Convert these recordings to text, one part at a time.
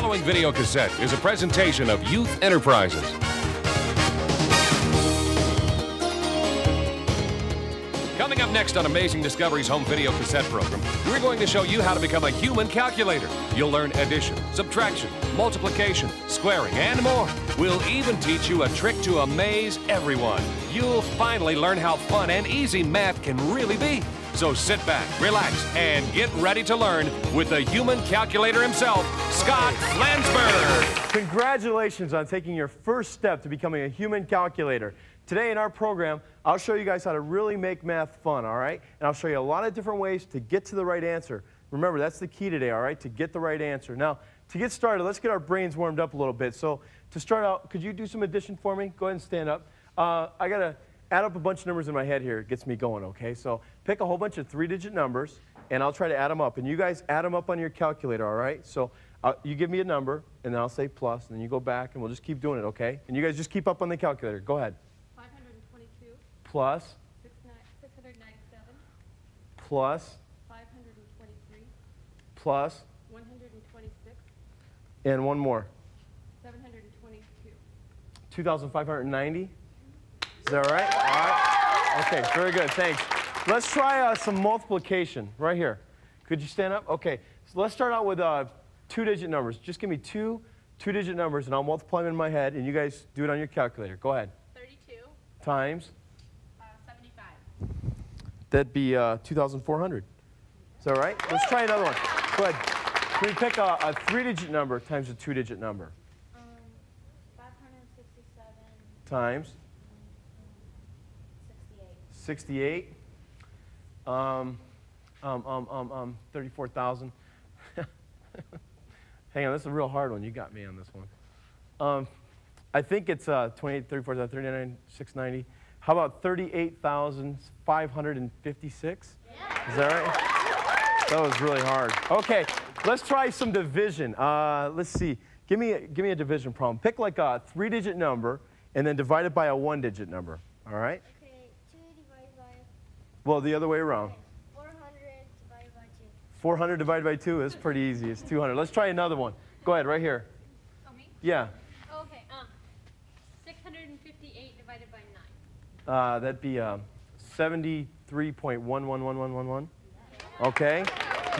following video cassette is a presentation of Youth Enterprises. Coming up next on Amazing Discovery's home video cassette program, we're going to show you how to become a human calculator. You'll learn addition, subtraction, multiplication, squaring, and more. We'll even teach you a trick to amaze everyone. You'll finally learn how fun and easy math can really be. So sit back, relax, and get ready to learn with the human calculator himself, Scott Flansburg. Congratulations on taking your first step to becoming a human calculator. Today in our program, I'll show you guys how to really make math fun, all right? And I'll show you a lot of different ways to get to the right answer. Remember, that's the key today, all right, to get the right answer. Now, to get started, let's get our brains warmed up a little bit. So to start out, could you do some addition for me? Go ahead and stand up. Uh, I got to add up a bunch of numbers in my head here. It gets me going, okay? So pick a whole bunch of three-digit numbers, and I'll try to add them up. And you guys add them up on your calculator, all right? So uh, you give me a number, and then I'll say plus, and then you go back, and we'll just keep doing it, okay? And you guys just keep up on the calculator. Go ahead. 522, Plus, six ni- 697, plus, 523, Plus. plus, 126, and one more. 722. 2,590? Is that right? All right. Okay, very good. Thanks. Let's try uh, some multiplication right here. Could you stand up? Okay. So let's start out with uh, two-digit numbers. Just give me two two-digit numbers, and I'll multiply them in my head, and you guys do it on your calculator. Go ahead. 32, Times. uh, 75. That'd be uh, 2,400. Is that right? Let's try another one. Go ahead. Can we pick a, a three-digit number times a two-digit number? Um, 567, Times 68. 68. Um, um, um, um, um, 34,000. Hang on, this is a real hard one. You got me on this one. Um, I think it's uh, 28, 34, 39, 690. How about 38,556? Is that right? That was really hard. Okay, let's try some division. Uh, let's see. Give me, a, give me a division problem. Pick like a three-digit number and then divide it by a one-digit number. All right? Okay, 2 divided by Well, the other way around. 400 divided by 2. 400 divided by 2 is pretty easy. It's 200. Let's try another one. Go ahead, right here. Oh, me? Yeah, Okay, um, 658 divided by 9. uh, that'd be um, 73.111111. Okay.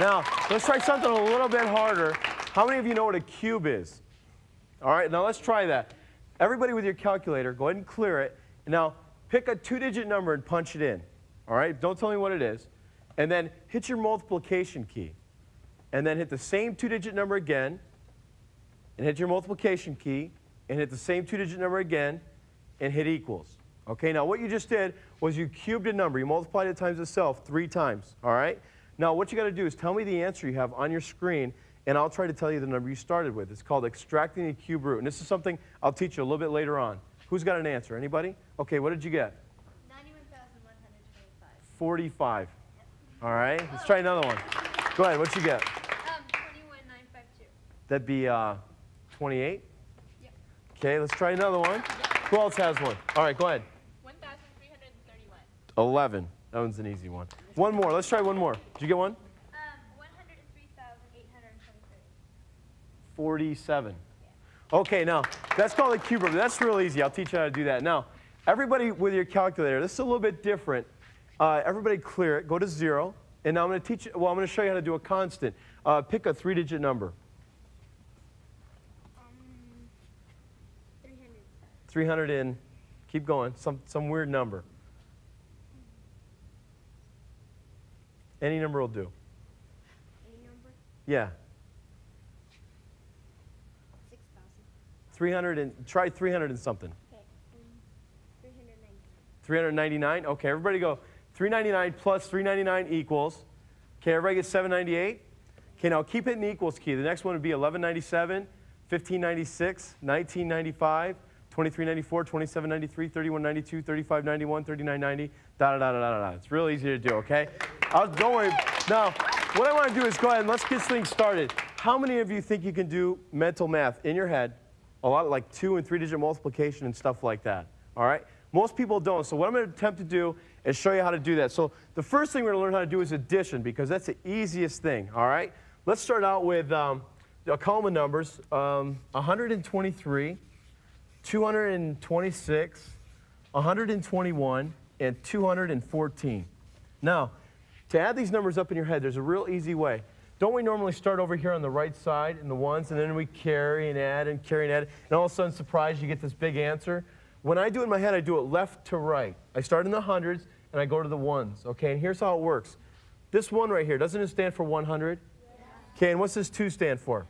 Now, let's try something a little bit harder. How many of you know what a cube is? All right, now let's try that. Everybody with your calculator, go ahead and clear it. Now, pick a two-digit number and punch it in. All right, don't tell me what it is. And then hit your multiplication key. And then hit the same two-digit number again, and hit your multiplication key, and hit the same two-digit number again, and hit equals. Okay, now what you just did was you cubed a number. You multiplied it times itself three times, all right? Now what you got to do is tell me the answer you have on your screen, and I'll try to tell you the number you started with. It's called extracting the cube root, and this is something I'll teach you a little bit later on. Who's got an answer? Anybody? Okay, what did you get? 91,125. 45. All right, let's try another one. Go ahead, what'd you get? Um, 21952. That'd be uh, 28? Yep. Okay, let's try another one. Who else has one? All right, go ahead. 1331. 11. That one's an easy one. One more. Let's try one more. Did you get one? Um, 103,823. 47. Okay, now, that's called a cube root. That's real easy. I'll teach you how to do that. Now, everybody with your calculator, this is a little bit different. Uh, everybody clear it. Go to zero. And now I'm going to teach you, well, I'm going to show you how to do a constant. Uh, pick a three-digit number. Um, 300. 300 and, keep going, some, some weird number. Any number will do. Any number? Yeah. 6,000. 300 and, try 300 and something. Okay. Um, 390. 399? Okay, everybody go. 399 plus 399 equals. Okay, everybody gets 798? Okay, now keep hitting the equals key. The next one would be 1197, 1596, 1995, 2394, 2793, 3192, 3591, 3990, da da da da da da. It's real easy to do, okay? I'll, don't worry. Now, what I want to do is go ahead and let's get things started. How many of you think you can do mental math in your head? A lot like two and three digit multiplication and stuff like that. All right? Most people don't. So what I'm going to attempt to do is show you how to do that. So the first thing we're going to learn how to do is addition because that's the easiest thing. All right? Let's start out with um, a column of numbers um, 123, 226, 121, and 214. Now, to add these numbers up in your head, there's a real easy way. Don't we normally start over here on the right side in the ones, and then we carry and add and carry and add, and all of a sudden, surprise, you get this big answer? When I do it in my head, I do it left to right. I start in the hundreds, and I go to the ones, okay? And here's how it works. This one right here, doesn't it stand for 100? Okay, and what's this 2 stand for?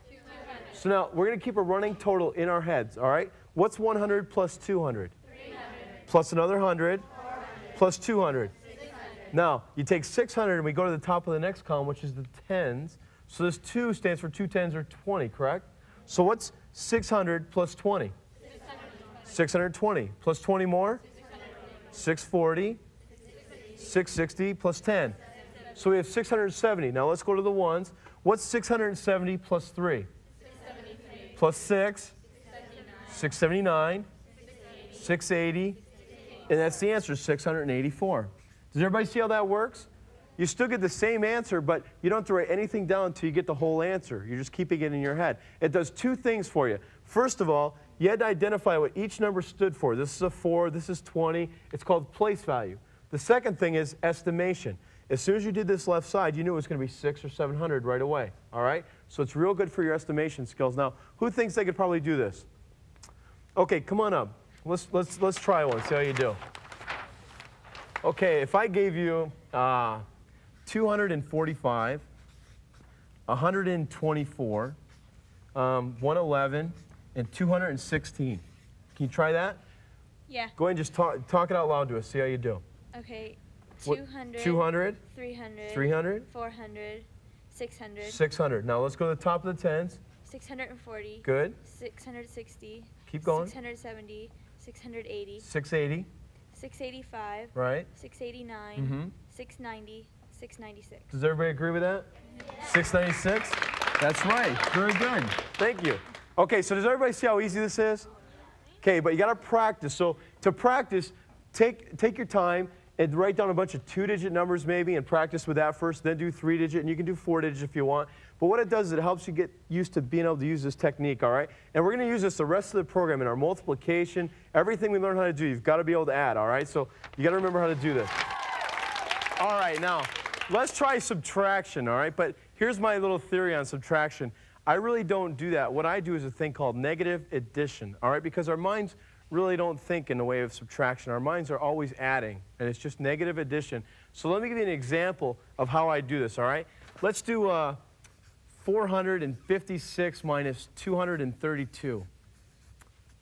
So now, we're going to keep a running total in our heads, all right? What's 100 plus 200? 300. Plus another 100? 400. Plus 200? 600. Now, you take 600 and we go to the top of the next column, which is the tens. So this 2 stands for two tens or 20, correct? So what's 600 plus 20? 620. Plus 20 more? 640. 660 plus 10. So we have 670. Now let's go to the ones. What's 670 plus 3? Plus 6? 679. 680. And that's the answer, 684. Does everybody see how that works? You still get the same answer, but you don't have to write anything down until you get the whole answer. You're just keeping it in your head. It does two things for you. First of all, you had to identify what each number stood for. This is a 4, this is 20. It's called place value. The second thing is estimation. As soon as you did this left side, you knew it was going to be 6 or 700 right away. All right? So it's real good for your estimation skills. Now, who thinks they could probably do this? Okay, come on up. Let's, let's, let's try one, see how you do. Okay, if I gave you uh, 245, 124, um, 111, and 216. Can you try that? Yeah. Go ahead and just talk, talk it out loud to us. See how you do. Okay. What- 200. 200, 300. 300, 400. 600. 600. Now let's go to the top of the tens. 640. Good. 660. Keep going. 670. 680. 680, 685. right? 689. Mm-hmm. 690. 696. Does everybody agree with that? 696? That's right. Very good. Thank you. Okay, so does everybody see how easy this is? Okay, but you got to practice. So to practice, take, take your time and write down a bunch of two-digit numbers maybe and practice with that first, then do three-digit, and you can do four-digit if you want. But what it does is it helps you get used to being able to use this technique, all right? And we're going to use this the rest of the program in our multiplication, everything we learn how to do, you've got to be able to add, all right? So you got to remember how to do this. All right, now let's try subtraction, all right? But here's my little theory on subtraction. I really don't do that. What I do is a thing called negative addition, all right? Because our minds really don't think in the way of subtraction. Our minds are always adding, and it's just negative addition. So let me give you an example of how I do this, all right? Let's do uh, 456 minus 232.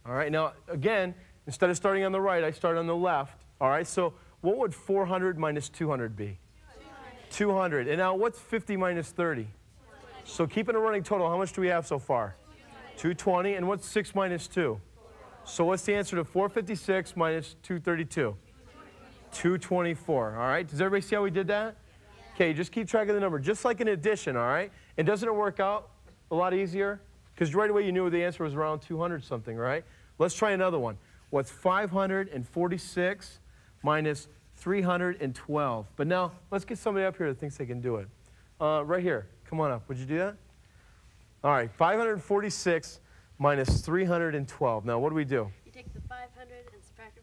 All right, now again, instead of starting on the right, I start on the left. All right, so what would 400 minus 200 be? 200. 200. And now what's 50 minus 30? So keeping a running total, how much do we have so far? 220. And what's 6 minus 2? So what's the answer to 456 minus 232? 224. All right, does everybody see how we did that? Okay, just keep track of the number, just like an addition, all right? And doesn't it work out a lot easier? Because right away you knew the answer was around 200 something, right? Let's try another one. What's 546 minus 312? But now, let's get somebody up here that thinks they can do it. Uh, right here, come on up. Would you do that? All right, 546 minus 312. Now, what do we do? You take the 500 and subtract,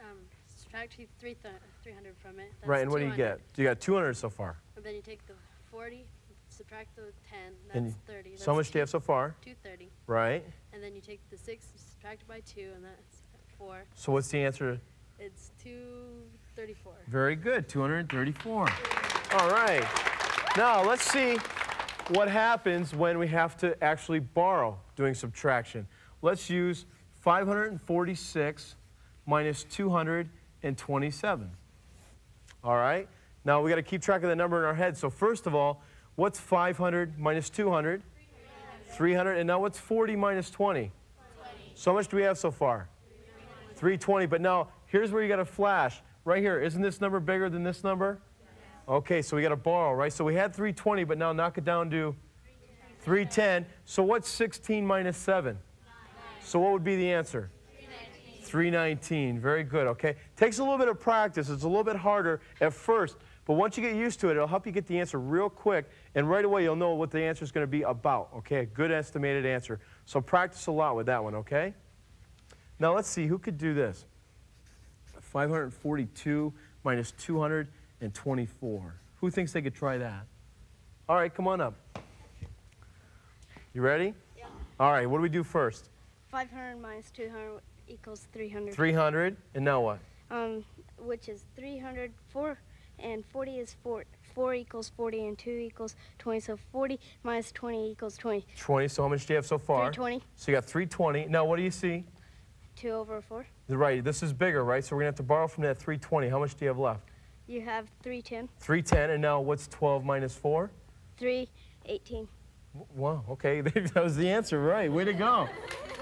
um, subtract two- three th- 300 from it. That's right, and what do you 200. get? You got 200 so far. And then you take the 40, subtract the 10, that's you- 30. That's So how much do you have so far? 230. Right. And then you take the 6, subtract it by 2, and that's 4. So what's the answer? It's 234. Very good, 234. All right. Now let's see what happens when we have to actually borrow doing subtraction. Let's use 546 minus 227. All right. Now we got to keep track of the number in our head. So first of all, what's 500 minus 200? 300. 300. And now what's 40 minus 20? 20. So much do we have so far? 320. But now here's where you got to flash. Right here, isn't this number bigger than this number? Okay, so we got to borrow, right? So we had 320, but now knock it down to 310. So what's 16 minus 7? So what would be the answer? 319. 319. Very good, okay? Takes a little bit of practice. It's a little bit harder at first, but once you get used to it, it'll help you get the answer real quick, and right away you'll know what the answer is going to be about, okay? A good estimated answer. So practice a lot with that one, okay? Now let's see, who could do this? 542 minus 224. Who thinks they could try that? All right, come on up. You ready? Yeah. All right, what do we do first? 500 minus 200 equals 300. 300, and now what? Um, which is 300, 4, and 40 is 4. 4 equals 40, and 2 equals 20. So 40 minus 20 equals 20. 20, so how much do you have so far? 320. So you got 320. Now what do you see? 2 over 4. Right, this is bigger, right? So we're going to have to borrow from that 320. How much do you have left? You have 310. 310, and now what's 12 minus 4? 318. Wow, okay, that was the answer, right. Way to go.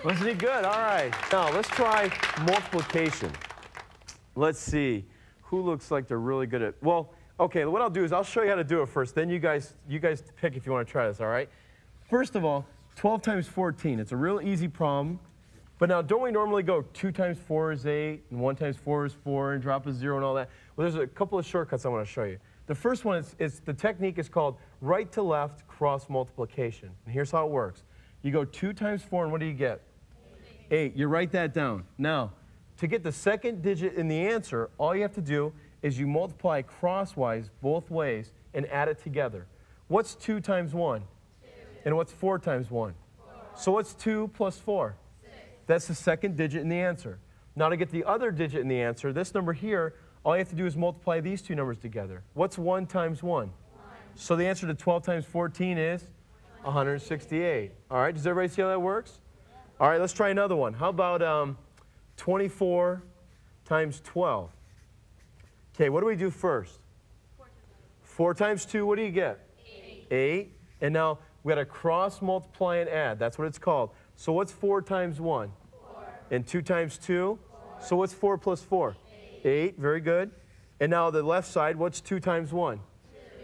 Wasn't he good? All right. Now, let's try multiplication. Let's see. Who looks like they're really good at, well, okay, what I'll do is I'll show you how to do it first. Then you guys, you guys pick if you want to try this, all right? First of all, 12 times 14. It's a real easy problem. But now, don't we normally go 2 times 4 is 8, and 1 times 4 is 4, and drop a 0 and all that? Well, there's a couple of shortcuts I want to show you. The first one is, is the technique is called right to left cross multiplication. And here's how it works. You go 2 times 4, and what do you get? 8. You write that down. Now, to get the second digit in the answer, all you have to do is you multiply crosswise both ways and add it together. What's 2 times 1? And what's 4 times 1? So what's 2 plus 4? That's the second digit in the answer. Now to get the other digit in the answer, this number here, all you have to do is multiply these two numbers together. What's 1 times 1? So the answer to 12 times 14 is 168. All right, does everybody see how that works? All right, let's try another one. How about um, 24 times 12? Okay, what do we do first? 4 times 2, what do you get? 8. 8. And now we got to cross multiply and add. That's what it's called. So what's 4 times 1? 4. And 2 times 2? So what's 4 plus 4? 8. 8. Very good. And now the left side, what's 2 times 1? 2.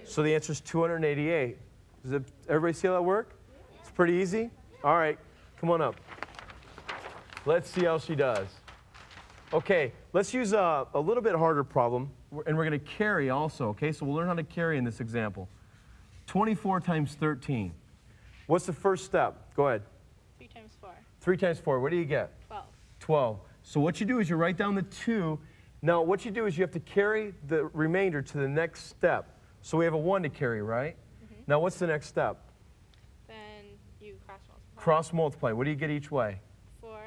So the answer is 288. Does it, everybody see how that work? It's pretty easy. All right, come on up. Let's see how she does. Okay, let's use a, a little bit harder problem, and we're going to carry also, okay? So we'll learn how to carry in this example. 24 times 13. What's the first step? Go ahead. 3 times 4. 3 times 4, what do you get? 12. 12. So what you do is you write down the 2. Now what you do is you have to carry the remainder to the next step. So we have a 1 to carry, right? Now what's the next step? Then you cross multiply. Cross multiply. What do you get each way? 4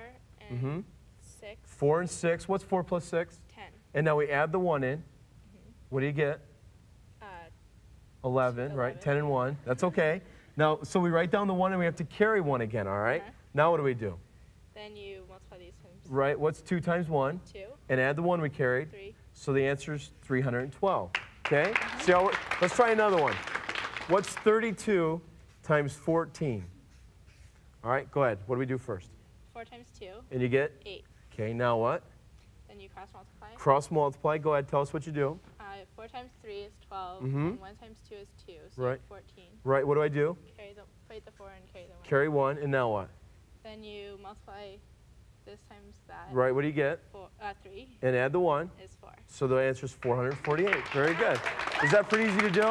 and Mhm. 6, 4 and 6. What's 4 plus 6? 10. And now we add the 1 in. What do you get? Uh, 11, right? 10 and 1. That's okay. Now, so we write down the 1 and we have to carry 1 again, all right? Uh-huh. Now what do we do? then you multiply these Right, what's 2 times 1? 2, And add the 1 we carried. 3, So the answer is 312. Okay? See how, let's try another one. What's 32 times 14? All right, go ahead. What do we do first? 4 times 2, And you get? 8. Okay, now what? Then you cross multiply. Cross multiply. Go ahead, tell us what you do. Uh, 4 times 3 is 12, Mhm. and 1 times 2 is 2, so Right. 14. Right, what do I do? Carry the, the 4 and carry the 1. Carry 1, and now what? Then you multiply this times that. Right, what do you get? Four, uh, 3 And add the 1. is 4. So the answer is 448. Very good. Is that pretty easy to do?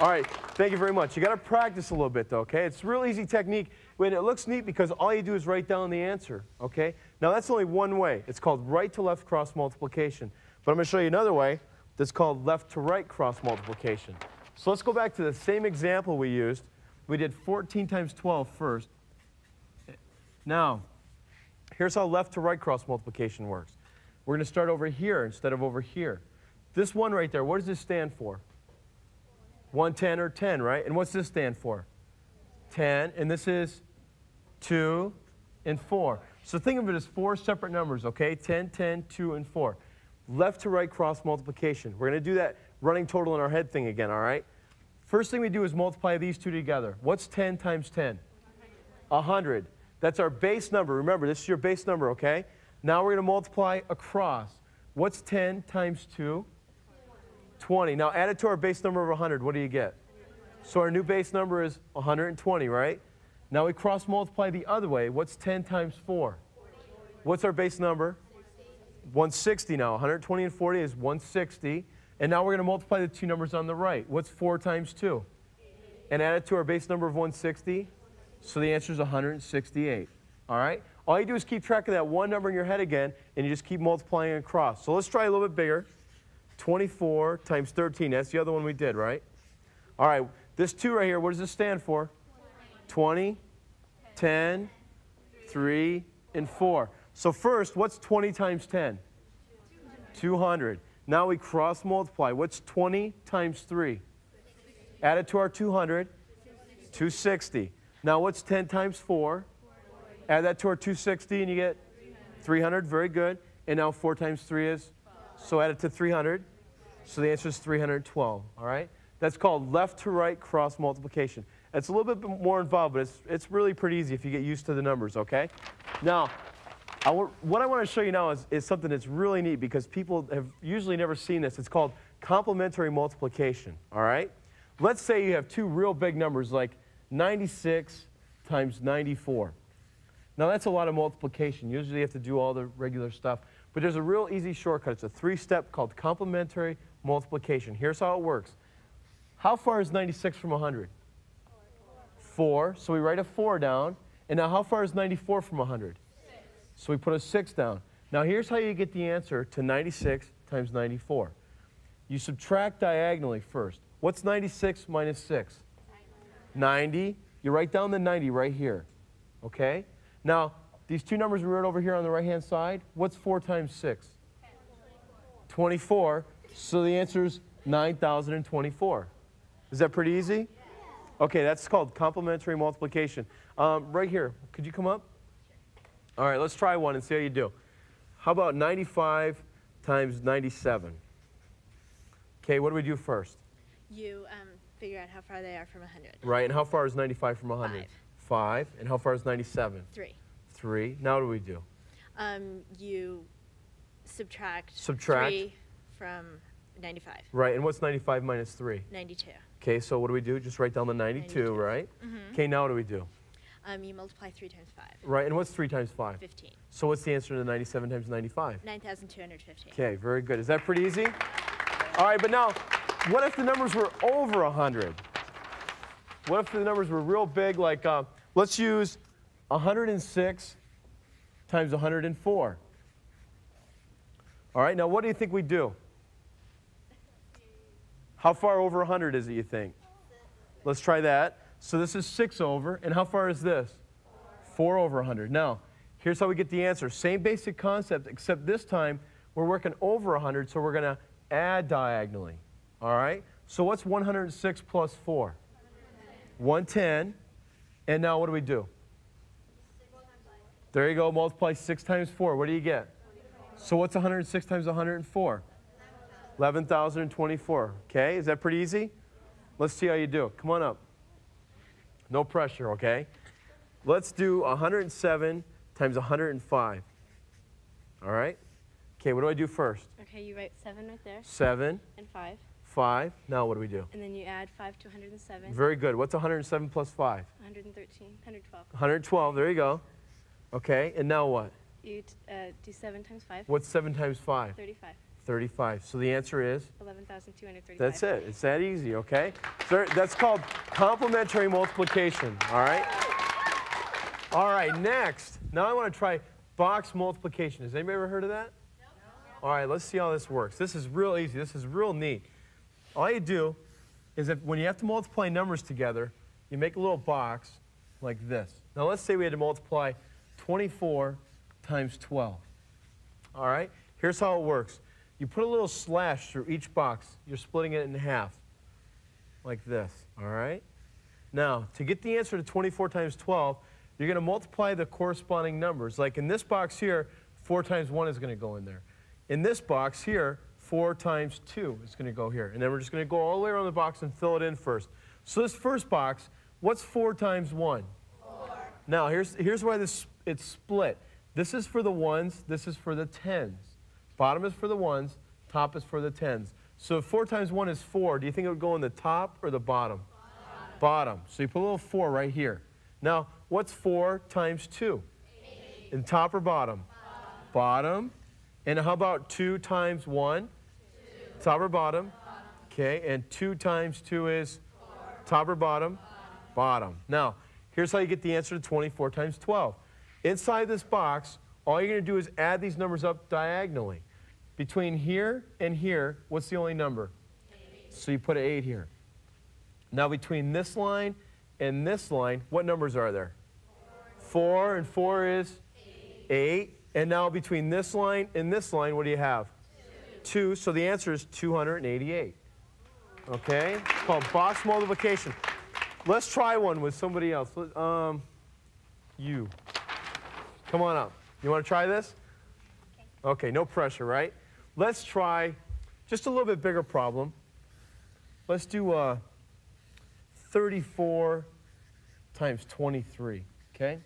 All right, thank you very much. You got to practice a little bit though, okay? It's a real easy technique. When it looks neat because all you do is write down the answer, okay? Now that's only one way. It's called right to left cross multiplication. But I'm going to show you another way that's called left to right cross multiplication. So let's go back to the same example we used. We did 14 times 12 first. Now, here's how left to right cross multiplication works. We're going to start over here instead of over here. This one right there, what does this stand for? 110 or 10, right? And what's this stand for? 10. And this is 2 and 4. So think of it as four separate numbers, okay? 10, 10, 2, and 4. Left to right cross multiplication. We're going to do that running total in our head thing again, all right? First thing we do is multiply these two together. What's 10 times 10? 100. That's our base number. Remember, this is your base number, okay? Now we're going to multiply across. What's 10 times 2? 20. Now add it to our base number of 100. What do you get? So our new base number is 120, right? Now we cross multiply the other way. What's 10 times 4? What's our base number? 160 now. 120 and 40 is 160. And now we're going to multiply the two numbers on the right. What's 4 times 2? And add it to our base number of 160. So the answer is 168. All right? All you do is keep track of that one number in your head again, and you just keep multiplying across. So let's try a little bit bigger. 24 times 13. That's the other one we did, right? All right. This 2 right here, what does this stand for? 20, 10, 3, and 4. So first, what's 20 times 10? 200. Now we cross multiply. What's 20 times 3? Add it to our 200. 260. Now what's 10 times 4? Add that to our 260 and you get 300. Very good. And now 4 times 3 is? So add it to 300. So the answer is 312. All right? That's called left to right cross multiplication. It's a little bit more involved, but it's, it's really pretty easy if you get used to the numbers, okay? Now, I what I want to show you now is, is something that's really neat because people have usually never seen this. It's called complementary multiplication, all right? Let's say you have two real big numbers like 96 times 94. Now, that's a lot of multiplication. Usually you have to do all the regular stuff. But there's a real easy shortcut. It's a three-step called complementary multiplication. Here's how it works. How far is 96 from 100? 4. So we write a 4 down. And now how far is 94 from 100? 6. So we put a 6 down. Now here's how you get the answer to 96 times 94. You subtract diagonally first. What's 96 minus 6? 90. You write down the 90 right here. Okay? Now, these two numbers we wrote over here on the right-hand side, what's 4 times 6? 24. So the answer is 9,024. Is that pretty easy? Okay, that's called complementary multiplication. Um, right here, could you come up? All right, let's try one and see how you do. How about 95 times 97? Okay, what do we do first? You um, figure out how far they are from 100. Right, and how far is 95 from 100? Five. Five. And how far is 97? Three. Three. Now what do we do? Um, you subtract, Subtract. three from 95. Right, and what's 95 minus 3? 92. Okay, so what do we do? Just write down the 92, 92. right? Mhm. Okay, now what do we do? Um, you multiply 3 times 5. Right, and what's 3 times 5? 15. So what's the answer to 97 times 95? 9,215. Okay, very good. Is that pretty easy? All right, but now, what if the numbers were over 100? What if the numbers were real big, like, uh, let's use 106 times 104. All right, now what do you think we do? How far over 100 is it, you think? Let's try that. So this is 6 over, and how far is this? 4 over 100. Now, here's how we get the answer. Same basic concept, except this time we're working over 100, so we're going to add diagonally. All right? So what's 106 plus 4? 110. And now what do we do? There you go. Multiply 6 times 4. What do you get? So what's 106 times 104? 11,024. Okay, is that pretty easy? Let's see how you do. Come on up. No pressure, okay? Let's do 107 times 105. All right? Okay, what do I do first? Okay, you write 7 right there, 7, and 5. 5. Now what do we do? And then you add 5 to 107, Very good. What's 107 plus 5? 113, 112. 112. There you go. Okay, and now what? You uh, do 7 times 5, What's 7 times 5? 35. 35. So the answer is? 11,235. That's it. It's that easy, okay? So that's called complementary multiplication, all right? All right, next. Now I want to try box multiplication. Has anybody ever heard of that? No. All right, let's see how this works. This is real easy. This is real neat. All you do is if when you have to multiply numbers together, you make a little box like this. Now let's say we had to multiply 24 times 12. All right, here's how it works. You put a little slash through each box. You're splitting it in half, like this, all right? Now, to get the answer to 24 times 12, you're going to multiply the corresponding numbers. Like in this box here, 4 times 1 is going to go in there. In this box here, 4 times 2 is going to go here. And then we're just going to go all the way around the box and fill it in first. So this first box, what's 4 times 1? 4. Now, here's, here's why this, it's split. This is for the ones, this is for the tens. Bottom is for the ones, top is for the tens. So 4 times 1 is 4, do you think it would go in the top or the bottom? Bottom. bottom. So you put a little 4 right here. Now, what's 4 times 2? 8. In top or bottom? Bottom. bottom. And how about 2 times 1? Top or bottom? Okay, and 2 times 2 is? Top or bottom? Bottom. Now, here's how you get the answer to 24 times 12. Inside this box, all you're going to do is add these numbers up diagonally. Between here and here, what's the only number? Eight. So you put an 8 here. Now between this line and this line, what numbers are there? 4 and 4 is 8. And now between this line and this line, what do you have? 2. So the answer is 288. Okay? It's called box multiplication. Let's try one with somebody else. Um, you. Come on up. You want to try this? Okay, no pressure, right? Let's try just a little bit bigger problem. Let's do uh, 34 times 23, okay?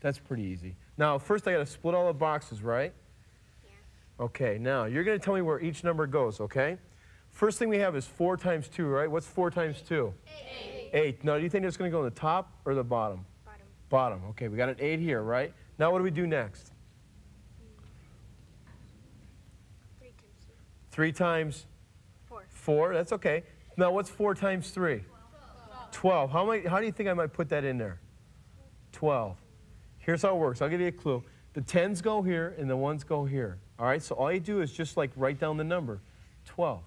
That's pretty easy. Now, first I got to split all the boxes, right? Okay, now you're going to tell me where each number goes, okay? First thing we have is 4 times 2, right? What's 4 times 2? 8. 8. Now, do you think it's going to go in the top or the bottom? Bottom. Bottom. Okay, we got an 8 here, right? Now, what do we do next? 3 times 2. 3 times 4. 4. That's okay. Now, what's 4 times 3? 12. How, many, how do you think I might put that in there? 12. Here's how it works. I'll give you a clue. The 10s go here and the 1s go here. All right, so all you do is just like write down the number 12.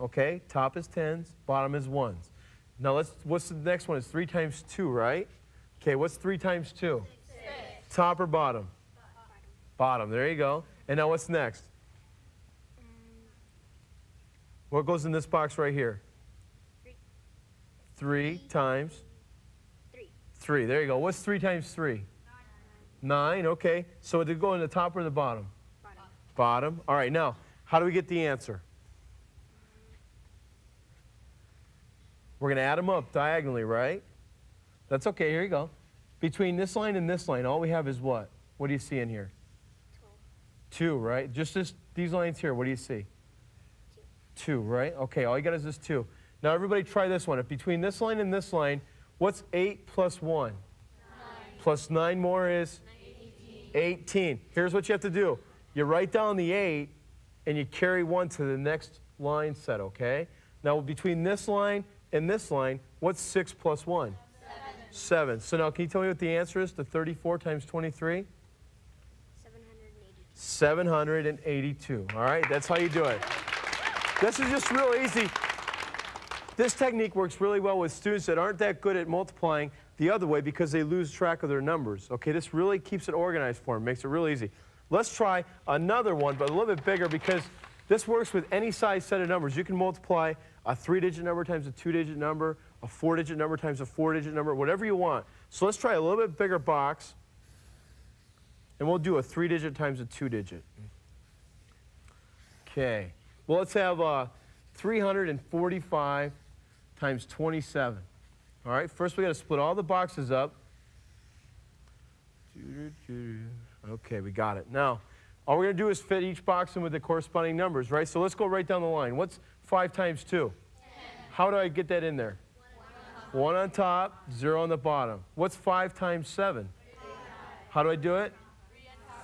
Okay, top is 10s, bottom is 1s. Now, let's, what's the next one? Is 3 times 2, right? Okay, what's 3 times 2? Top or bottom? Bottom. There you go. And now what's next? What goes in this box right here? Three. times 3. 3. There you go. What's 3 times 3? 9. Okay. So did it go in the top or the bottom? Bottom. All right. Now, how do we get the answer? We're going to add them up diagonally, right? That's okay. Here you go. Between this line and this line, all we have is what? What do you see in here? 2, right? Just this, these lines here, what do you see? 2, right? Okay, all you got is this 2. Now, everybody try this one. If between this line and this line, what's 8 plus 1? 9. Plus 9 more is? 18. 18. Here's what you have to do. You write down the 8, and you carry 1 to the next line set, okay? Now, between this line and this line, what's 6 plus 1? 7. 7. So now, can you tell me what the answer is to 34 times 23? 780. 782. All right, that's how you do it. This is just real easy. This technique works really well with students that aren't that good at multiplying the other way because they lose track of their numbers. Okay, this really keeps it organized for them, makes it real easy. Let's try another one, but a little bit bigger because this works with any size set of numbers. You can multiply a three-digit number times a two-digit number, a four-digit number times a four-digit number, whatever you want. So let's try a little bit bigger box, and we'll do a three-digit times a two-digit. Okay. Well, let's have uh, 345 times 27. All right, first we got to split all the boxes up. Okay, we got it. Now, all we're going to do is fit each box in with the corresponding numbers, right? So let's go right down the line. What's 5 times 2? How do I get that in there? One on top, zero on the bottom. What's 5 times 7? How do I do it?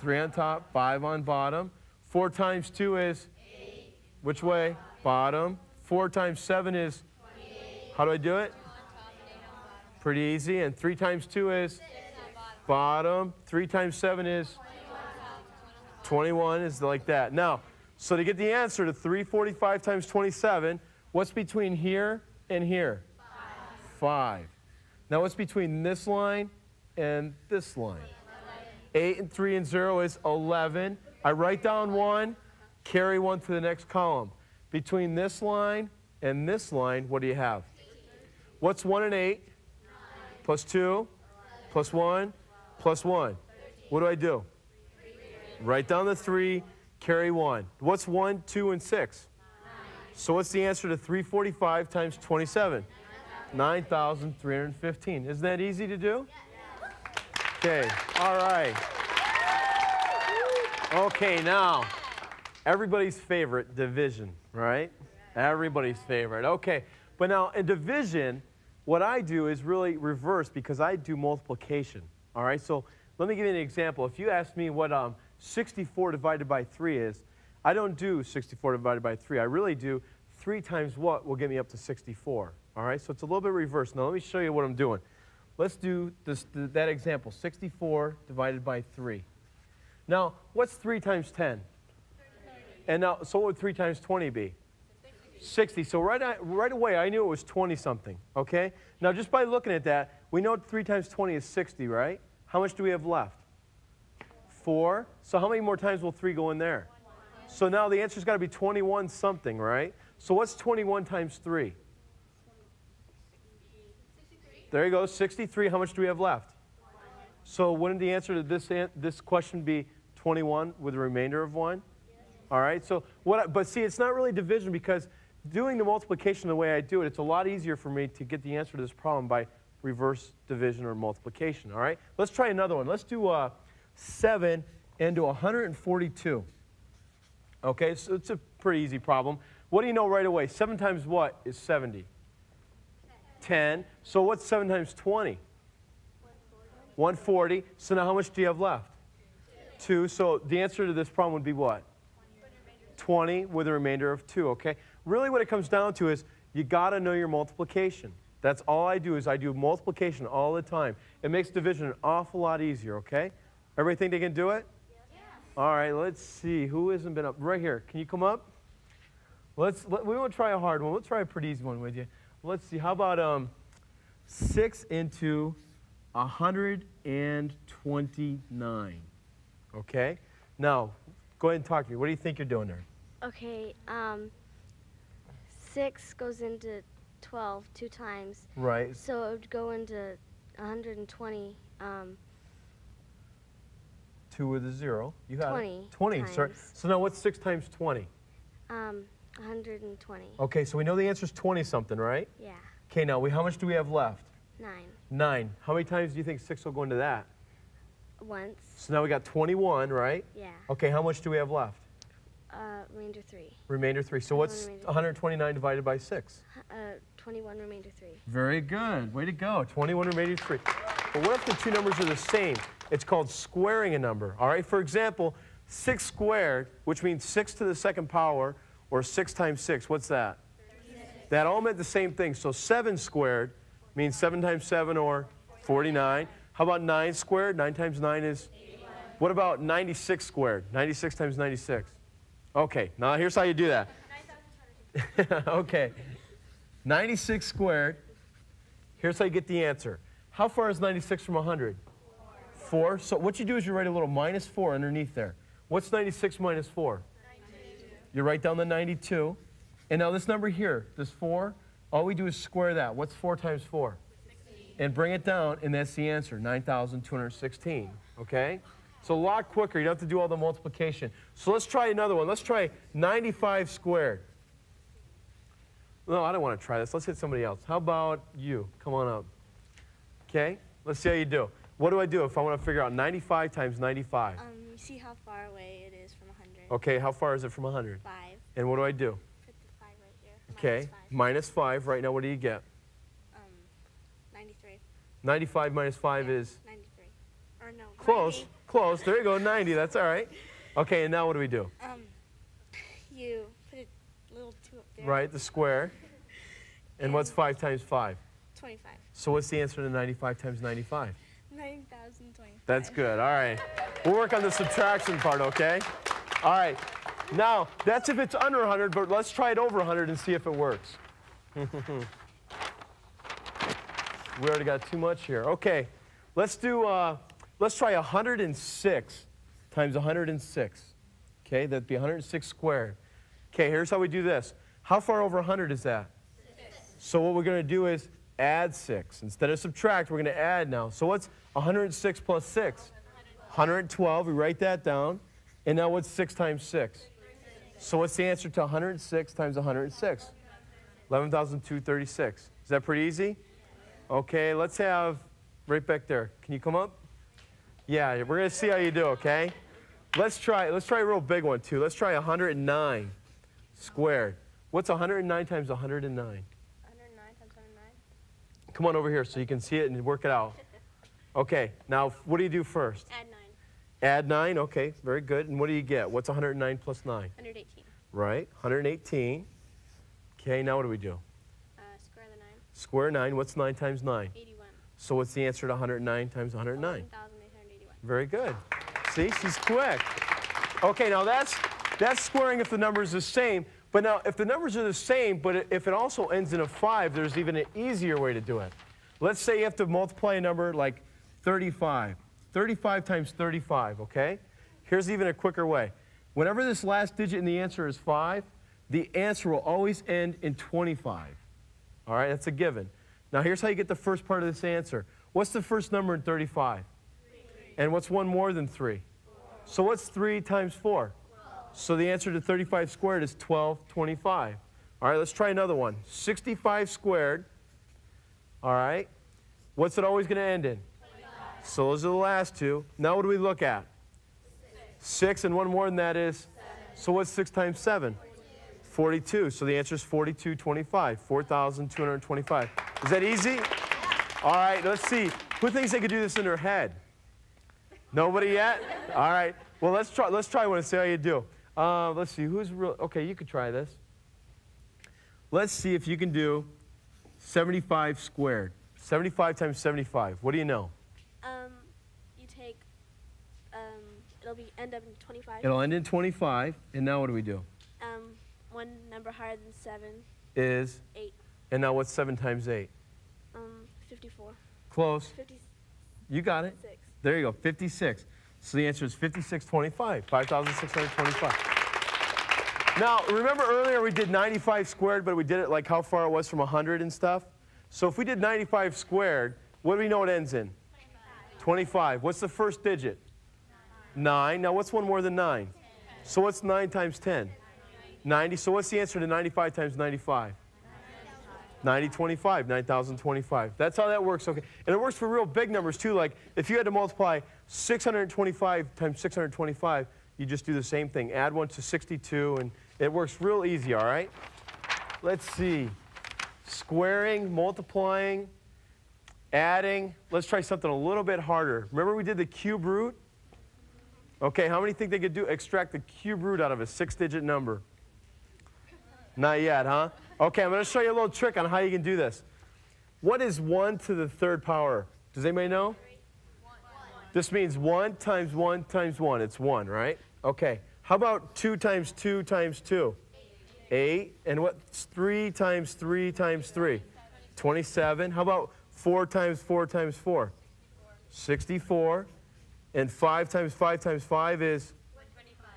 3 on top, 5 on bottom. 4 times 2 is? Which way? Bottom. 4 times 7 is? How do I do it? Pretty easy. And 3 times 2 is? Bottom. 3 times 7 is? 21 is like that. Now, so to get the answer to 345 times 27, what's between here and here? 5. Now, what's between this line and this line? 8 and 3 and 0 is 11. I write down 1, carry 1 to the next column. Between this line and this line, what do you have? What's 1 and 8? Plus 2, plus 1, plus 1. What do I do? Write down the 3, carry 1. What's 1, 2, and 6? Nine. So what's the answer to 345 times 27? 9,315. Isn't that easy to do? Okay, all right. Okay, now, everybody's favorite division, right? Everybody's favorite. Okay, but now in division, what I do is really reverse because I do multiplication. All right, so let me give you an example. If you ask me what um, 64 divided by 3 is, I don't do 64 divided by 3. I really do 3 times what will get me up to 64. All right, so it's a little bit reversed. Now let me show you what I'm doing. Let's do this, th- that example, 64 divided by 3. Now, what's 3 times 10? And now, so what would 3 times 20 be? 60. So right, right away, I knew it was 20 something, okay? Now, just by looking at that, we know 3 times 20 is 60, right? How much do we have left? 4. So how many more times will 3 go in there? So now the answer's got to be 21 something, right? So what's 21 times 3? There you go, 63. How much do we have left? So wouldn't the answer to this, this question be 21 with a remainder of 1? All right, so what, I, but see, it's not really division because doing the multiplication the way I do it, it's a lot easier for me to get the answer to this problem by reverse division or multiplication, all right? Let's try another one. Let's do uh, 7 into 142. Okay, so it's a pretty easy problem. What do you know right away? 7 times what is 70? 10. So what's 7 times 20? 140. So now how much do you have left? 2. So the answer to this problem would be what? 20 with a remainder of 2, okay? Really what it comes down to is you got to know your multiplication. That's all I do is I do multiplication all the time. It makes division an awful lot easier, okay? Everybody think they can do it? Yeah. All right, let's see. Who hasn't been up? Right here. Can you come up? Let's, let, we won't try a hard one. We'll try a pretty easy one with you. Let's see. How about um, 6 into 129? Okay? Now, go ahead and talk to me. What do you think you're doing there? Okay, um, 6 goes into 12 two times. Right. So it would go into 120. Um, 2 with a 0. You got 20 it. 20. Sorry. So now what's 6 times 20? um, 120. Okay, so we know the answer is 20 something, right? Yeah, Okay, now we, how much do we have left? 9. 9. How many times do you think 6 will go into that? Once. So now we got 21, right? Yeah. Okay, how much do we have left? Uh, remainder 3. Remainder 3. So what's remainder. 129 divided by 6? Uh, 21 remainder 3. Very good. Way to go. 21 remainder 3. But what if the two numbers are the same? It's called squaring a number. All right, for example, 6 squared, which means 6 to the second power, or 6 times 6, what's that? That all meant the same thing. So 7 squared means 7 times 7, or 49. How about 9 squared? 9 times 9 is? What about 96 squared? 96 times 96. Okay, now here's how you do that. okay. 96 squared. Here's how you get the answer. How far is 96 from 100? 4. So what you do is you write a little minus 4 underneath there. What's 96 minus 4? You write down the 92. And now this number here, this 4, all we do is square that. What's 4 times 4? And bring it down, and that's the answer, 9,216. Okay? It's a lot quicker. You don't have to do all the multiplication. So let's try another one. Let's try 95 squared. No, I don't want to try this. Let's hit somebody else. How about you? Come on up. Okay? Let's see how you do. What do I do if I want to figure out 95 times 95? Um, you see how far away it is from 100? Okay, how far is it from 100? 5. And what do I do? Put the 5 right here. Okay, minus 5. Right now, what do you get? Um, 93. 95 minus 5 Yeah, is 93. Or no. close. 90. Close. There you go, 90. That's all right. Okay, and now what do we do? Um, you put a little 2 up there. Right, the square. And what's 5 times 5? 25. So what's the answer to 95 times 95? 9,025. That's good. All right. We'll work on the subtraction part, okay? All right. Now, that's if it's under 100, but let's try it over 100 and see if it works. we already got too much here. Okay. Let's do, uh, let's try 106 times 106. Okay, that'd be 106 squared. Okay, here's how we do this. How far over 100 is that? So what we're going to do is add 6. Instead of subtract, we're going to add now. So what's 106 plus 6? 112. We write that down. And now what's 6 times 6? So what's the answer to 106 times 106? 11,236. Is that pretty easy? Okay, let's have right back there. Can you come up? Yeah, we're going to see how you do, okay? Let's try, let's try a real big one too. Let's try 109 squared. What's 109 times 109? 109 times 109. Come on over here so you can see it and work it out. Okay, now what do you do first? Add 9. Add 9, okay, very good. And what do you get? What's 109 plus 9? 118. Right, 118. Okay, now what do we do? Uh, square the 9. Square 9, what's 9 times 9? 81. So what's the answer to 109 times 109? 1,881. Very good. See, she's quick. Okay, now that's, that's squaring if the number is the same. But now, if the numbers are the same, but if it also ends in a 5, there's even an easier way to do it. Let's say you have to multiply a number like 35. 35 times 35, okay? Here's even a quicker way. Whenever this last digit in the answer is 5, the answer will always end in 25. All right, that's a given. Now, here's how you get the first part of this answer. What's the first number in 35? And what's one more than 3? So what's 3 times 4? So the answer to 35 squared is 1225. All right, let's try another one. 65 squared. All right. What's it always going to end in? 25. So those are the last two. Now what do we look at? Six, and one more than that is? So what's 6 times 7? 42. So the answer is 4225, 4,225. Is that easy? All right, let's see. Who thinks they could do this in their head? Nobody yet? All right. Well, let's try, let's try one and see how you do. Uh, let's see. Who's real? Okay, you could try this. Let's see if you can do 75 squared. 75 times 75. What do you know? Um, you take, um, it'll be end up in 25. It'll end in 25. And now what do we do? Um, one number higher than seven, Is, eight. and now what's 7 times 8? Um, 54. Close. 50. You got it. There you go, 56. So the answer is 5625, 5,625. Now, remember earlier we did 95 squared, but we did it like how far it was from 100 and stuff? So if we did 95 squared, what do we know it ends in? 25. What's the first digit? 9. Now, what's one more than 9? So what's 9 times 10? 90. So what's the answer to 95 times 95? 9025, 9,025. That's how that works. Okay, and it works for real big numbers too. Like if you had to multiply 625 times 625, you just do the same thing. Add one to 62, and it works real easy. All right. Let's see. Squaring, multiplying, adding. Let's try something a little bit harder. Remember we did the cube root? Okay, how many think they could do extract the cube root out of a six-digit number? Not yet, huh? Okay, I'm going to show you a little trick on how you can do this. What is 1 to the third power? Does anybody know? This means 1 times 1 times 1. It's 1, right? Okay. How about 2 times 2 times 2? 8. And what's 3 times 3 times 3? 27. How about 4 times 4 times 4? 64. And 5 times 5 times 5 is?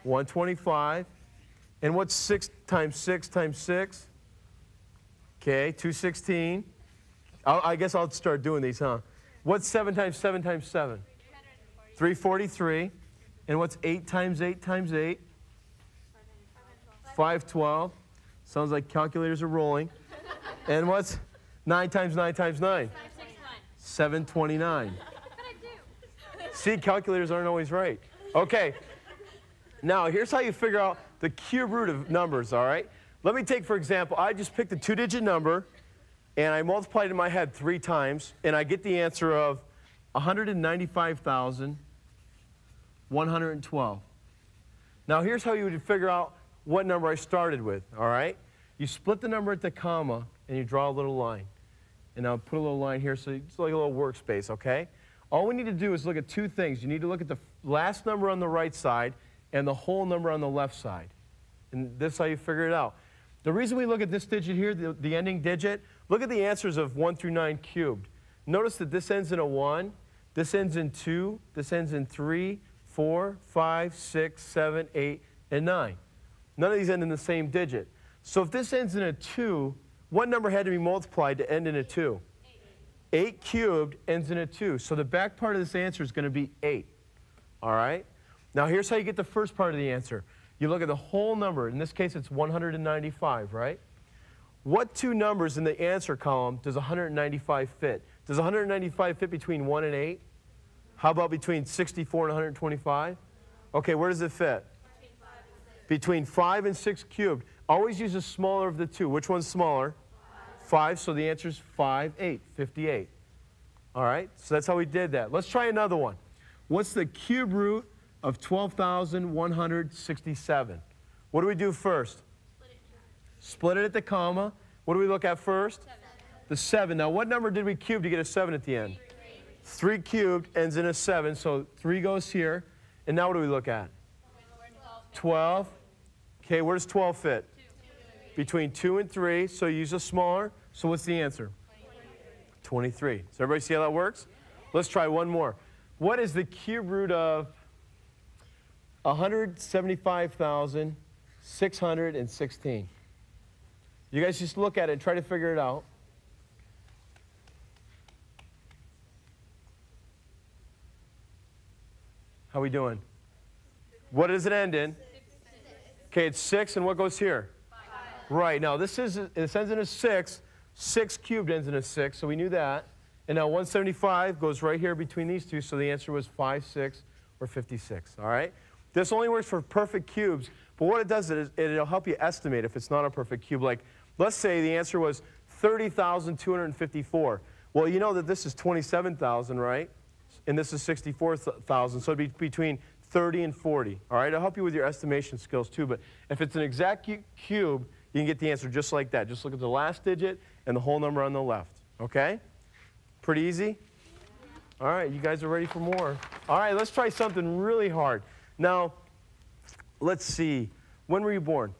125. And what's 6 times 6 times 6? Okay, 216. I'll, I guess I'll start doing these, huh? What's 7 times 7 times 7? 343. And what's 8 times 8 times 8? 512. Sounds like calculators are rolling. And what's 9 times 9 times 9? 729. See, calculators aren't always right. Okay. Now, here's how you figure out the cube root of numbers, all right? Let me take, for example, I just picked a two-digit number, and I multiplied it in my head three times, and I get the answer of 195,112. Now, here's how you would figure out what number I started with, all right? You split the number at the comma, and you draw a little line. And I'll put a little line here, so it's like a little workspace, okay? All we need to do is look at two things. You need to look at the last number on the right side and the whole number on the left side. And this is how you figure it out. The reason we look at this digit here, the, the ending digit, look at the answers of 1 through 9 cubed. Notice that this ends in a 1, this ends in 2, this ends in 3, 4, 5, 6, 7, 8, and 9. None of these end in the same digit. So if this ends in a 2, what number had to be multiplied to end in a 2? 8. 8 cubed ends in a 2. So the back part of this answer is going to be 8. All right? Now here's how you get the first part of the answer. You look at the whole number. In this case, it's 195, right? What two numbers in the answer column does 195 fit? Does 195 fit between 1 and 8? How about between 64 and 125? Okay, where does it fit? Between 5 and 6 cubed. Always use the smaller of the two. Which one's smaller? 5, so the answer is 5, 8, 58. All right, so that's how we did that. Let's try another one. What's the cube root of 12,167. What do we do first? Split it at the comma. What do we look at first? Seven. The 7. Now, what number did we cube to get a 7 at the end? 3. 3 cubed ends in a 7, so 3 goes here. And now what do we look at? 12. Okay, where does 12 fit? Between 2 and 3, so use a smaller. So what's the answer? 23. Does everybody see how that works? Let's try one more. What is the cube root of 175,616? You guys just look at it and try to figure it out. How we doing? What does it end in? Okay, it's 6, and what goes here? Right, now this is, it ends in a 6. 6 cubed ends in a 6, so we knew that. And now 175 goes right here between these two, so the answer was 5, 6, or 56, all right? This only works for perfect cubes, but what it does is it'll help you estimate if it's not a perfect cube. Like, let's say the answer was 30,254. Well, you know that this is 27,000, right? And this is 64,000, so it'd be between 30 and 40, all right? It'll help you with your estimation skills too, but if it's an exact cube, you can get the answer just like that. Just look at the last digit and the whole number on the left, okay? Pretty easy? All right, you guys are ready for more. All right, let's try something really hard. Now, let's see. When were you born?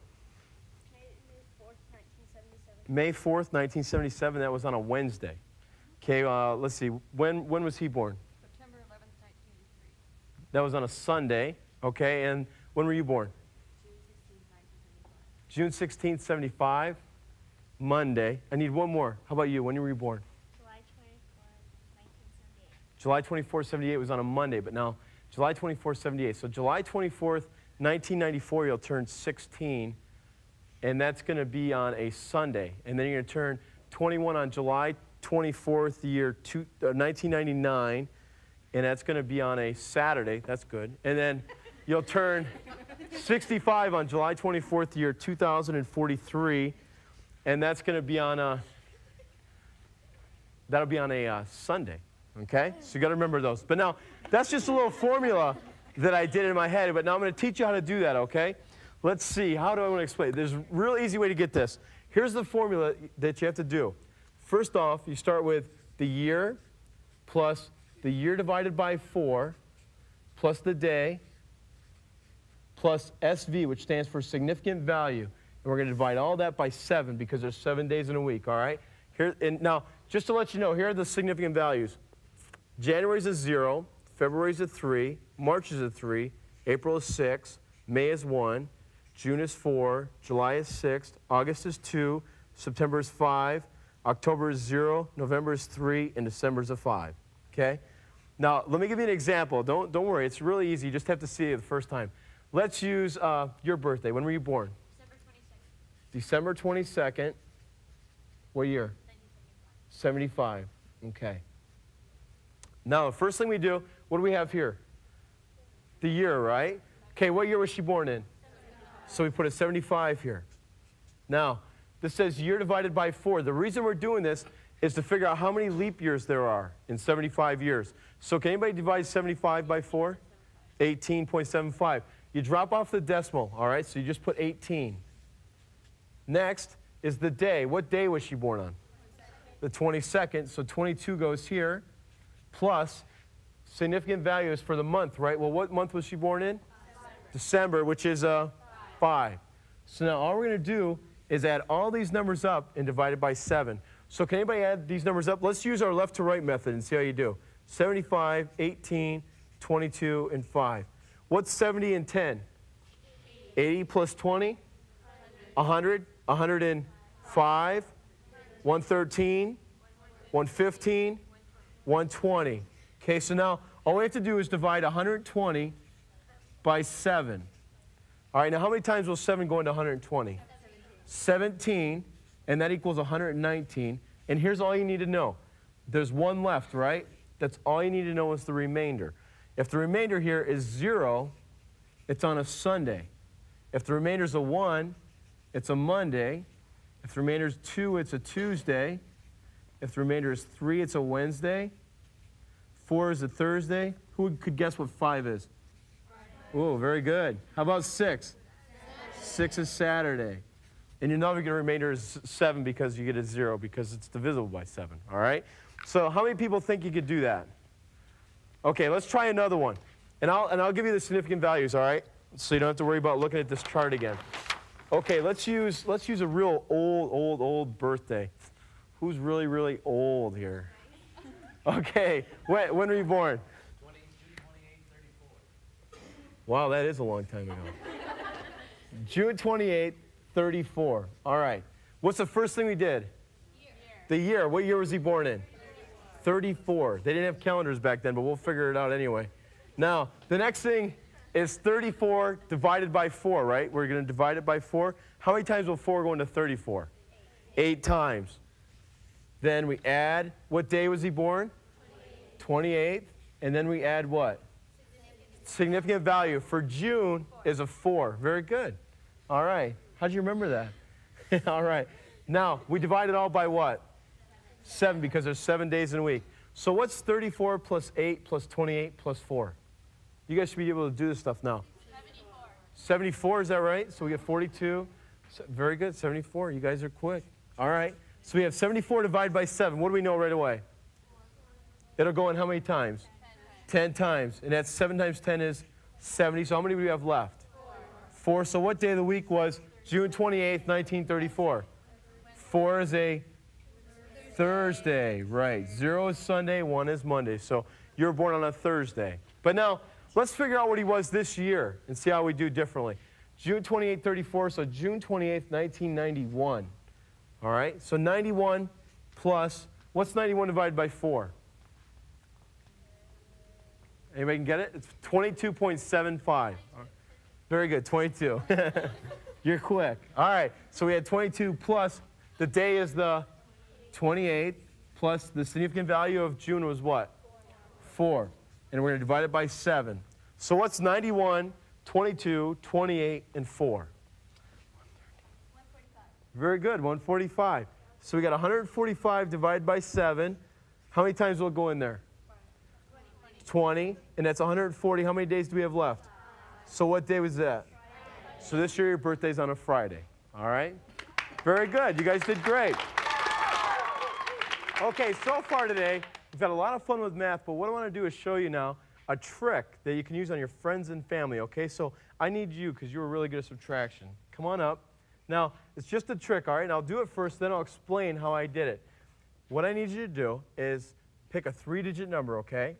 May 4th, 1977. That was on a Wednesday. Okay, uh, let's see. When, when was he born? September 11th, 1983. That was on a Sunday. Okay, and when were you born? June 16th, 75. Monday. I need one more. How about you? When were you born? July 24, 1978. July 24, 78 was on a Monday, but now July 24, 78. So July 24th, 1994, you'll turn 16, and that's going to be on a Sunday. And then you're going to turn 21 on July 24th, year two, uh, 1999, and that's going to be on a Saturday. That's good. And then you'll turn 65 on July 24th, year 2043, and that's going to be on a that'll be on a uh, Sunday. Okay, so you got to remember those. But now that's just a little formula that I did in my head. But now I'm going to teach you how to do that. Okay, let's see. How do I want to explain? There's a real easy way to get this. Here's the formula that you have to do. First off, you start with the year plus the year divided by 4 plus the day plus SV, which stands for significant value. And we're going to divide all that by 7 because there's 7 days in a week, all right? Here, and now, just to let you know, here are the significant values. January is a 0, February is a 3, March is a 3, April is 6, May is 1, June is 4, July is 6, August is 2, September is 5, October is 0, November is 3, and December is a 5. Okay? Now, let me give you an example. Don't, don't worry, it's really easy. You just have to see it the first time. Let's use uh, your birthday. When were you born? December 22nd. December 22nd. What year? 75. Okay. Now, the first thing we do, what do we have here? The year, right? Okay, what year was she born in? So we put a 75 here. Now, this says year divided by 4. The reason we're doing this is to figure out how many leap years there are in 75 years. So can anybody divide 75 by 4? 18.75. You drop off the decimal, all right? So you just put 18. Next is the day. What day was she born on? The 22nd. So 22 goes here, plus significant value is for the month, right? Well, what month was she born in? December, which is a uh, 5. So now all we're going to do is add all these numbers up and divide it by 7. So can anybody add these numbers up? Let's use our left to right method and see how you do. 75, 18, 22, and 5. What's 70 and 10? 80 plus 20? 100. 105, 113, 115, 120. Okay, so now all we have to do is divide 120 by 7. All right, now how many times will 7 go into 120? 17, and that equals 119. And here's all you need to know. There's one left, right? That's all you need to know is the remainder. If the remainder here is 0, it's on a Sunday. If the remainder is a 1, it's a Monday. If the remainder is 2, it's a Tuesday. If the remainder is 3, it's a Wednesday. 4 is a Thursday. Who could guess what 5 is? Oh, very good. How about six? Six is Saturday. And you your navigator remainder is seven because you get a zero because it's divisible by seven, all right? So how many people think you could do that? Okay, let's try another one. And I'll, and I'll give you the significant values, all right? So you don't have to worry about looking at this chart again. Okay, let's use, let's use a real old, old, old birthday. Who's really, really old here? Okay, when, when were you born? June 28, 34. Wow, that is a long time ago. June 28, 34. All right. What's the first thing we did? Year. The year. What year was he born in? 34. They didn't have calendars back then, but we'll figure it out anyway. Now, the next thing is 34 divided by 4, right? We're going to divide it by 4. How many times will 4 go into 34? Eight, Eight times. Then we add, what day was he born? 28th. And then we add what? Significant, Significant value for June four. is a 4. Very good. All right. How'd you remember that? all right. Now, we divide it all by what? 7 because there's 7 days in a week. So what's 34 plus 8 plus 28 plus 4? You guys should be able to do this stuff now. 74. 74, is that right? So we get 42. Very good, 74. You guys are quick. All right. So we have 74 divided by 7. What do we know right away? It'll go in how many times? 10 times. And that's 7 times 10 is 70. So how many do we have left? Four. So what day of the week was June 28th, 1934? Four is a Thursday, right. Zero is Sunday, one is Monday. So you're born on a Thursday. But now, let's figure out what he was this year and see how we do differently. June 28, 34, so June 28, 1991. All right, so 91 plus, what's 91 divided by 4? Anybody can get it? It's 22.75. Very good, 22. You're quick. All right, so we had 22 plus, the day is the 28th, plus the significant value of June was what? 4. And we're going to divide it by 7. So what's 91, 22, 28, and 4? 145. Very good, 145. So we got 145 divided by 7. How many times will it go in there? 20. And that's 140. How many days do we have left? So what day was that? So this year your birthday's on a Friday. All right? Very good. You guys did great. Okay, so far today, we've had a lot of fun with math, but what I want to do is show you now a trick that you can use on your friends and family, okay? So I need you, because you were really good at subtraction. Come on up. Now, it's just a trick, all right? And I'll do it first, then I'll explain how I did it. What I need you to do is pick a three-digit number, okay?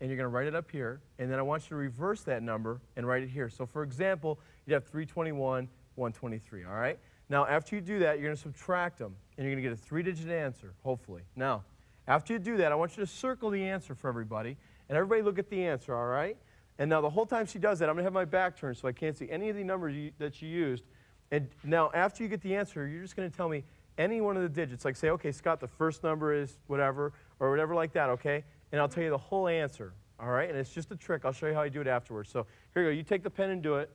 And you're going to write it up here. And then I want you to reverse that number and write it here. So, for example, you have 321, 123, all right? Now, after you do that, you're going to subtract them, and you're going to get a three-digit answer, hopefully. Now, after you do that, I want you to circle the answer for everybody, and everybody look at the answer, all right? And now, the whole time she does that, I'm going to have my back turned so I can't see any of the numbers you, that you used. And now, after you get the answer, you're just going to tell me any one of the digits. Like, say, okay, Scott, the first number is whatever, or whatever like that, okay? And I'll tell you the whole answer, all right? And it's just a trick. I'll show you how I do it afterwards. So here you go. You take the pen and do it.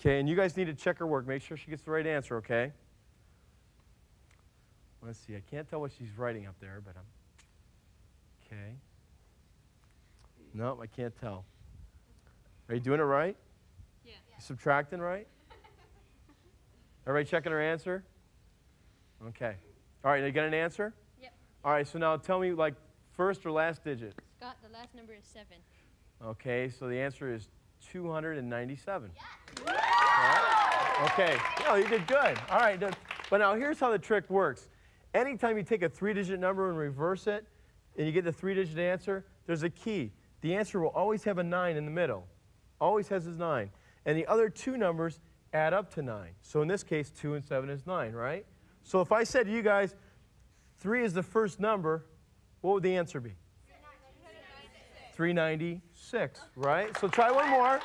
Okay, and you guys need to check her work. Make sure she gets the right answer, okay? Let's see. I can't tell what she's writing up there, but I'm. Okay. No, I can't tell. Are you doing it right? Yeah. You subtracting right? Everybody checking her answer? Okay. All right, you got an answer? Yep. All right, so now tell me, like, first or last digit? Scott, the last number is 7. Okay, so the answer is 297. Right. Okay, no, you did good. All right, but now here's how the trick works. Anytime you take a three-digit number and reverse it, and you get the three-digit answer, there's a key. The answer will always have a 9 in the middle. Always has a 9. And the other two numbers add up to 9. So in this case, 2 and 7 is 9, right? So if I said to you guys, 3 is the first number, what would the answer be? 396, right? So try one more.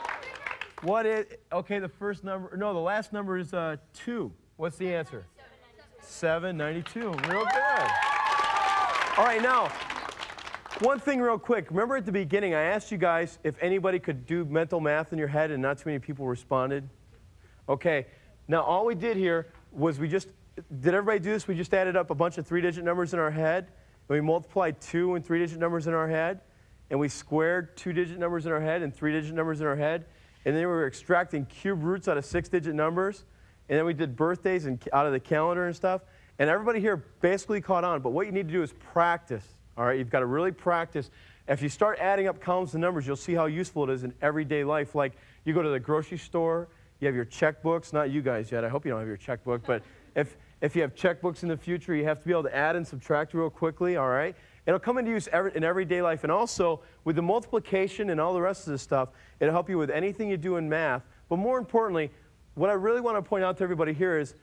What is, okay, the first number, no, the last number is uh, 2. What's the answer? 792. Real good. All right, now, one thing real quick. Remember at the beginning, I asked you guys if anybody could do mental math in your head, and not too many people responded? Okay, now all we did here was we just, did everybody do this? We just added up a bunch of three-digit numbers in our head, and we multiplied two and three-digit numbers in our head, and we squared two-digit numbers in our head and three-digit numbers in our head, and then we were extracting cube roots out of six-digit numbers, and then we did birthdays and out of the calendar and stuff. And everybody here basically caught on, but what you need to do is practice. All right, you've got to really practice. If you start adding up columns and numbers, you'll see how useful it is in everyday life. Like you go to the grocery store, you have your checkbooks, not you guys yet. I hope you don't have your checkbook, but if if you have checkbooks in the future, you have to be able to add and subtract real quickly, all right? It'll come into use every, in everyday life. And also, with the multiplication and all the rest of this stuff, it'll help you with anything you do in math. But more importantly, what I really want to point out to everybody here is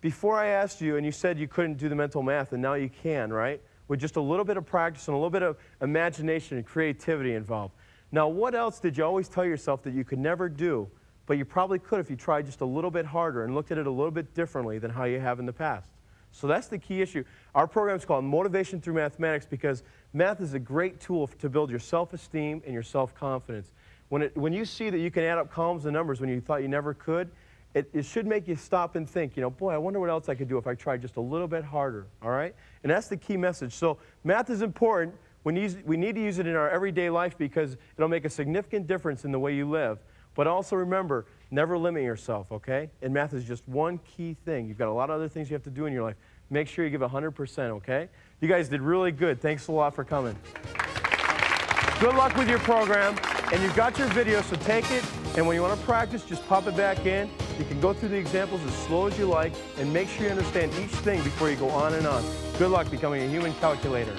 before I asked you and you said you couldn't do the mental math, and now you can, right? With just a little bit of practice and a little bit of imagination and creativity involved. Now, what else did you always tell yourself that you could never do, but you probably could if you tried just a little bit harder and looked at it a little bit differently than how you have in the past? So that's the key issue. Our program is called Motivation Through Mathematics because math is a great tool to build your self-esteem and your self-confidence. When, when you see that you can add up columns and numbers when you thought you never could, it, it, should make you stop and think, you know, boy, I wonder what else I could do if I tried just a little bit harder, all right? And that's the key message. So math is important. We need, we need to use it in our everyday life because it'll make a significant difference in the way you live. But also remember, never limit yourself, okay? And math is just one key thing. You've got a lot of other things you have to do in your life. Make sure you give 100%, okay? You guys did really good. Thanks a lot for coming. Good luck with your program. And you've got your video, so take it, and when you want to practice, just pop it back in. You can go through the examples as slow as you like, and make sure you understand each thing before you go on and on. Good luck becoming a human calculator.